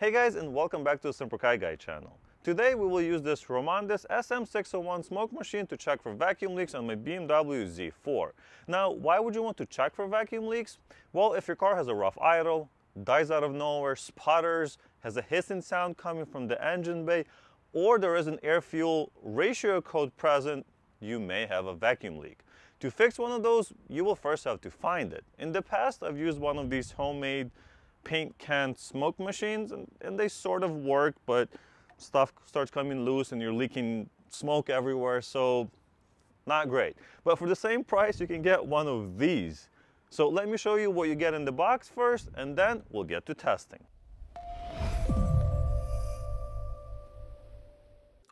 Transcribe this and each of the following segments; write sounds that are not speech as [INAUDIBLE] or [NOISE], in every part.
Hey guys and welcome back to the Car Guy channel. Today we will use this Romondes SM601 smoke machine to check for vacuum leaks on my BMW Z4. Now why would you want to check for vacuum leaks? Well if your car has a rough idle, dies out of nowhere, sputters, has a hissing sound coming from the engine bay, or there is an air-fuel ratio code present, you may have a vacuum leak. To fix one of those, you will first have to find it. In the past, I've used one of these homemade paint can smoke machines and, and they sort of work, but stuff starts coming loose and you're leaking smoke everywhere, so not great. But for the same price, you can get one of these. So let me show you what you get in the box first, and then we'll get to testing.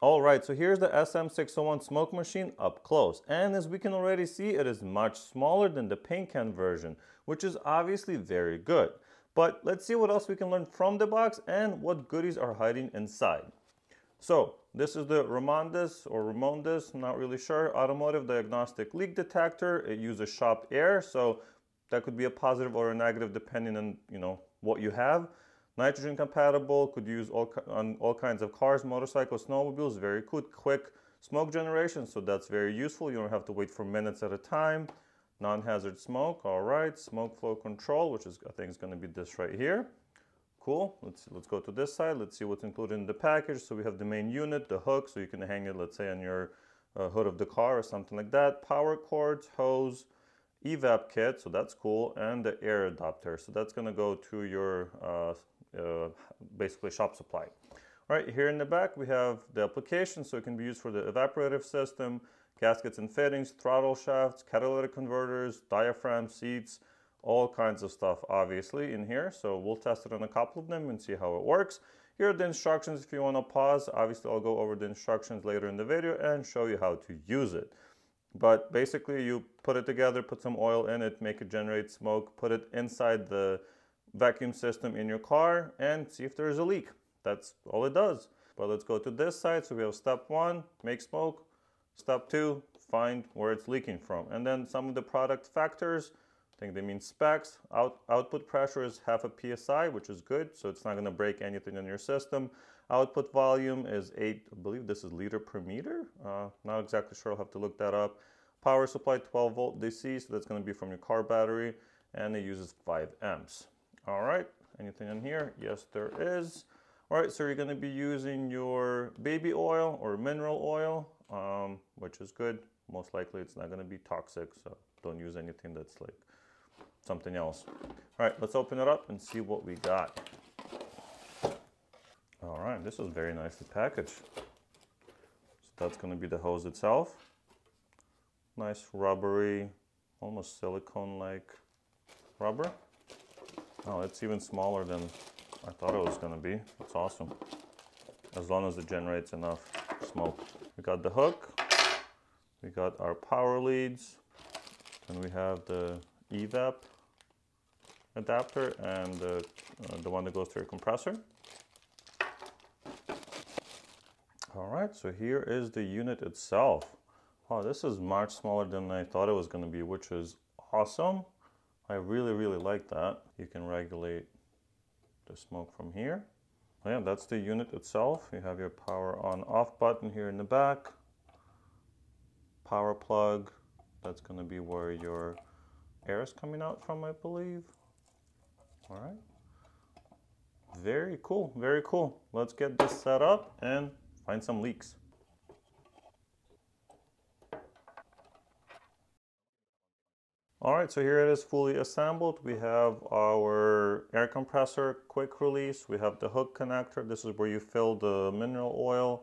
All right, so here's the SM601 smoke machine up close. And as we can already see, it is much smaller than the paint can version, which is obviously very good. But let's see what else we can learn from the box and what goodies are hiding inside. So this is the Romondes or Ramondis, I'm not really sure, automotive diagnostic leak detector. It uses shop air, so that could be a positive or a negative depending on you know what you have. Nitrogen compatible, could use all, on all kinds of cars, motorcycles, snowmobiles, very good, quick smoke generation, so that's very useful. You don't have to wait for minutes at a time. Non-hazard smoke, all right. Smoke flow control, which is I think is going to be this right here. Cool. Let's let's go to this side. Let's see what's included in the package. So we have the main unit, the hook, so you can hang it, let's say, on your uh, hood of the car or something like that. Power cords, hose, evap kit, so that's cool, and the air adapter. So that's going to go to your uh, uh, basically shop supply. All right, here in the back we have the application, so it can be used for the evaporative system, gaskets and fittings, throttle shafts, catalytic converters, diaphragm, seats, all kinds of stuff obviously in here. So we'll test it on a couple of them and see how it works. Here are the instructions if you want to pause. Obviously I'll go over the instructions later in the video and show you how to use it. But basically you put it together, put some oil in it, make it generate smoke, put it inside the vacuum system in your car and see if there's a leak. That's all it does. But let's go to this side. So we have step one, make smoke. Step two, find where it's leaking from. And then some of the product factors, I think they mean specs. Out, output pressure is half a PSI, which is good. So it's not gonna break anything in your system. Output volume is eight, I believe this is liter per meter. Uh, not exactly sure, I'll have to look that up. Power supply 12 volt DC, so that's gonna be from your car battery. And it uses five amps. All right, anything in here? Yes, there is. All right, so you're gonna be using your baby oil or mineral oil um, which is good. Most likely it's not going to be toxic, so don't use anything that's like something else. All right, let's open it up and see what we got. All right, this is very nicely packaged. So that's going to be the hose itself. Nice rubbery, almost silicone-like rubber. Oh, it's even smaller than I thought it was going to be. That's awesome. As long as it generates enough smoke. We got the hook, we got our power leads, and we have the evap adapter and the, uh, the one that goes to your compressor. All right, so here is the unit itself. Wow, this is much smaller than I thought it was going to be, which is awesome. I really, really like that. You can regulate the smoke from here yeah, that's the unit itself. You have your power on off button here in the back. Power plug. That's going to be where your air is coming out from, I believe. All right. Very cool. Very cool. Let's get this set up and find some leaks. All right, so here it is fully assembled. We have our air compressor quick release. We have the hook connector. This is where you fill the mineral oil.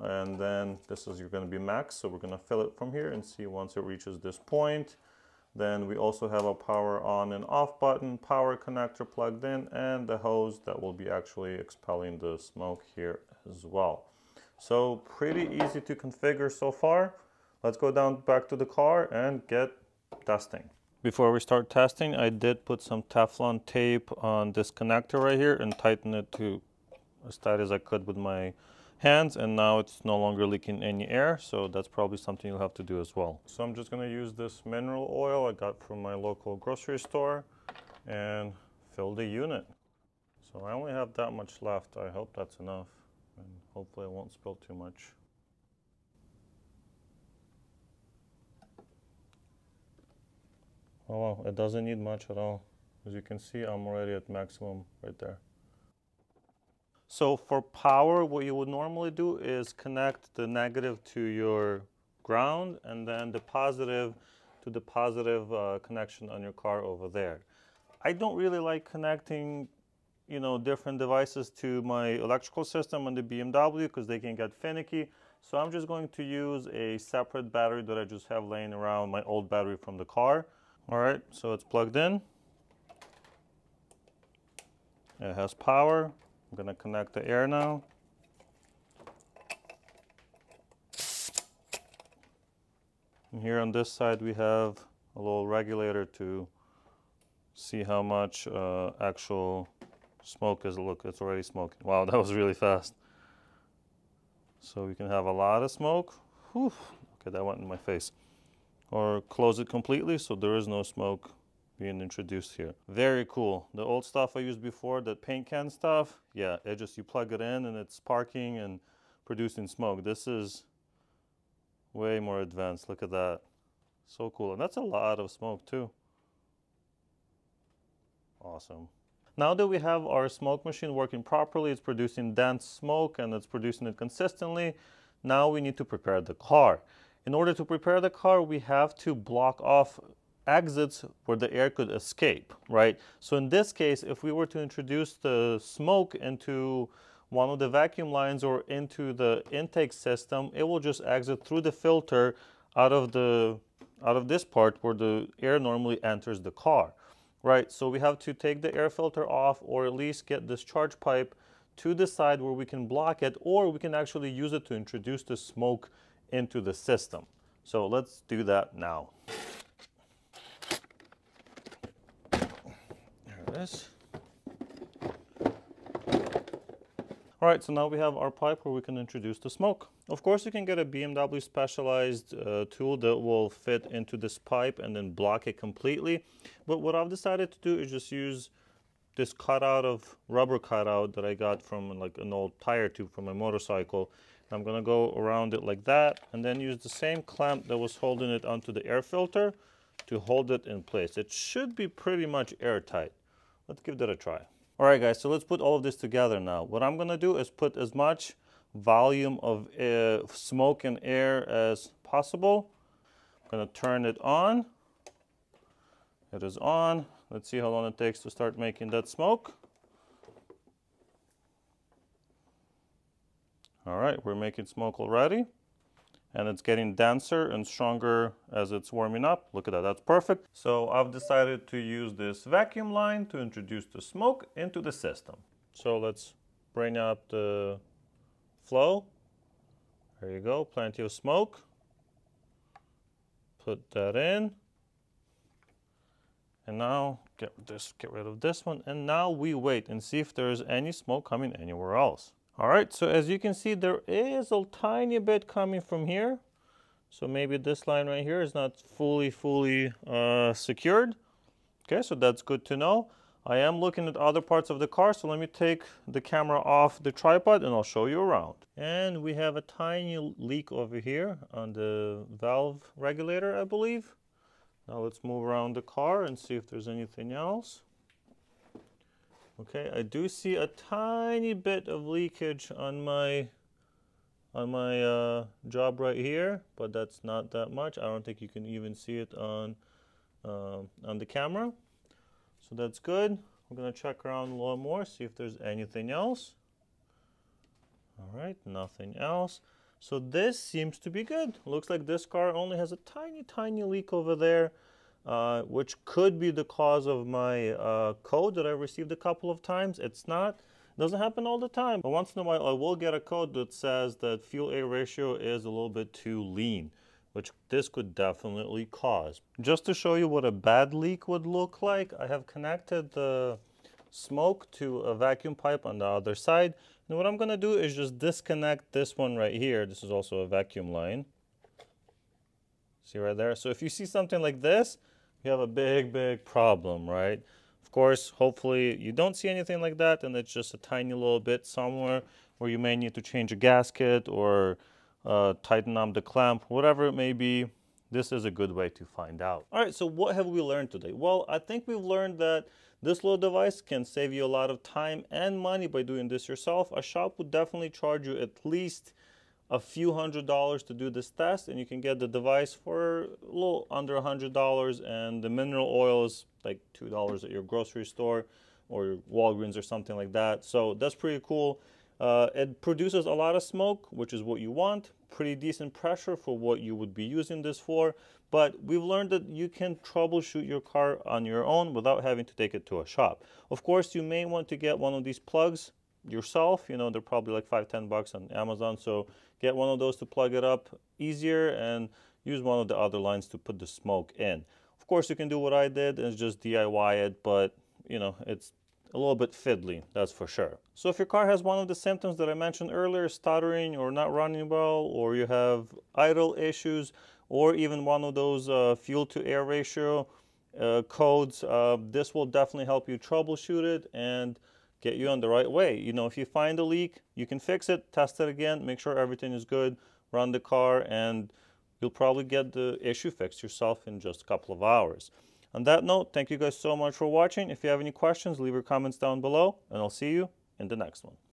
And then this is you're going to be max. So we're going to fill it from here and see once it reaches this point. Then we also have a power on and off button, power connector plugged in, and the hose that will be actually expelling the smoke here as well. So pretty easy to configure so far. Let's go down back to the car and get testing. Before we start testing, I did put some Teflon tape on this connector right here and tighten it to as tight as I could with my hands and now it's no longer leaking any air so that's probably something you'll have to do as well. So I'm just going to use this mineral oil I got from my local grocery store and fill the unit. So I only have that much left. I hope that's enough. And hopefully I won't spill too much. Oh well, it doesn't need much at all. As you can see, I'm already at maximum right there. So for power, what you would normally do is connect the negative to your ground and then the positive to the positive uh, connection on your car over there. I don't really like connecting you know, different devices to my electrical system on the BMW because they can get finicky. So I'm just going to use a separate battery that I just have laying around, my old battery from the car. All right, so it's plugged in. It has power. I'm gonna connect the air now. And here on this side we have a little regulator to see how much uh, actual smoke is. Look, it's already smoking. Wow, [LAUGHS] that was really fast. So we can have a lot of smoke. Whew. Okay, that went in my face. Or close it completely so there is no smoke being introduced here. Very cool. The old stuff I used before, that paint can stuff, yeah, it just, you plug it in and it's sparking and producing smoke. This is way more advanced. Look at that. So cool. And that's a lot of smoke too. Awesome. Now that we have our smoke machine working properly, it's producing dense smoke and it's producing it consistently, now we need to prepare the car. In order to prepare the car, we have to block off exits where the air could escape, right? So in this case, if we were to introduce the smoke into one of the vacuum lines or into the intake system, it will just exit through the filter out of the out of this part where the air normally enters the car, right? So we have to take the air filter off or at least get this charge pipe to the side where we can block it or we can actually use it to introduce the smoke into the system. So let's do that now. this. All right, so now we have our pipe where we can introduce the smoke. Of course, you can get a BMW specialized uh, tool that will fit into this pipe and then block it completely. But what I've decided to do is just use this cutout of rubber cutout that I got from like an old tire tube from my motorcycle. I'm gonna go around it like that and then use the same clamp that was holding it onto the air filter to hold it in place. It should be pretty much airtight. Let's give that a try. All right, guys, so let's put all of this together now. What I'm gonna do is put as much volume of uh, smoke and air as possible. I'm gonna turn it on. It is on. Let's see how long it takes to start making that smoke. All right, we're making smoke already and it's getting denser and stronger as it's warming up. Look at that, that's perfect. So I've decided to use this vacuum line to introduce the smoke into the system. So let's bring up the flow. There you go, plenty of smoke. Put that in. And now get this, get rid of this one. And now we wait and see if there's any smoke coming anywhere else. All right, so as you can see, there is a tiny bit coming from here. So maybe this line right here is not fully, fully uh, secured. Okay, so that's good to know. I am looking at other parts of the car, so let me take the camera off the tripod and I'll show you around. And we have a tiny leak over here on the valve regulator, I believe. Now let's move around the car and see if there's anything else. Okay, I do see a tiny bit of leakage on my on my uh, job right here, but that's not that much. I don't think you can even see it on uh, on the camera. So that's good. We're gonna check around a little more, see if there's anything else. All right, nothing else. So this seems to be good. Looks like this car only has a tiny, tiny leak over there. Uh, which could be the cause of my uh, code that I received a couple of times. It's not. Doesn't happen all the time, but once in a while I will get a code that says that fuel-air ratio is a little bit too lean, which this could definitely cause. Just to show you what a bad leak would look like, I have connected the smoke to a vacuum pipe on the other side. And what I'm going to do is just disconnect this one right here. This is also a vacuum line. See right there? So if you see something like this, you have a big, big problem, right? Of course, hopefully you don't see anything like that and it's just a tiny little bit somewhere where you may need to change a gasket or uh, tighten up the clamp, whatever it may be. This is a good way to find out. All right, so what have we learned today? Well, I think we've learned that this little device can save you a lot of time and money by doing this yourself. A shop would definitely charge you at least a few hundred dollars to do this test and you can get the device for a little under a hundred dollars and the mineral oil is like two dollars at your grocery store or Walgreens or something like that. So that's pretty cool. Uh, it produces a lot of smoke, which is what you want. Pretty decent pressure for what you would be using this for. But we've learned that you can troubleshoot your car on your own without having to take it to a shop. Of course, you may want to get one of these plugs yourself. You know, they're probably like five, ten bucks on Amazon. So get one of those to plug it up easier and use one of the other lines to put the smoke in. Of course, you can do what I did and just DIY it, but you know, it's a little bit fiddly, that's for sure. So if your car has one of the symptoms that I mentioned earlier, stuttering or not running well, or you have idle issues, or even one of those uh, fuel to air ratio uh, codes, uh, this will definitely help you troubleshoot it and get you on the right way. You know, if you find a leak, you can fix it, test it again, make sure everything is good, run the car, and you'll probably get the issue fixed yourself in just a couple of hours. On that note, thank you guys so much for watching. If you have any questions, leave your comments down below, and I'll see you in the next one.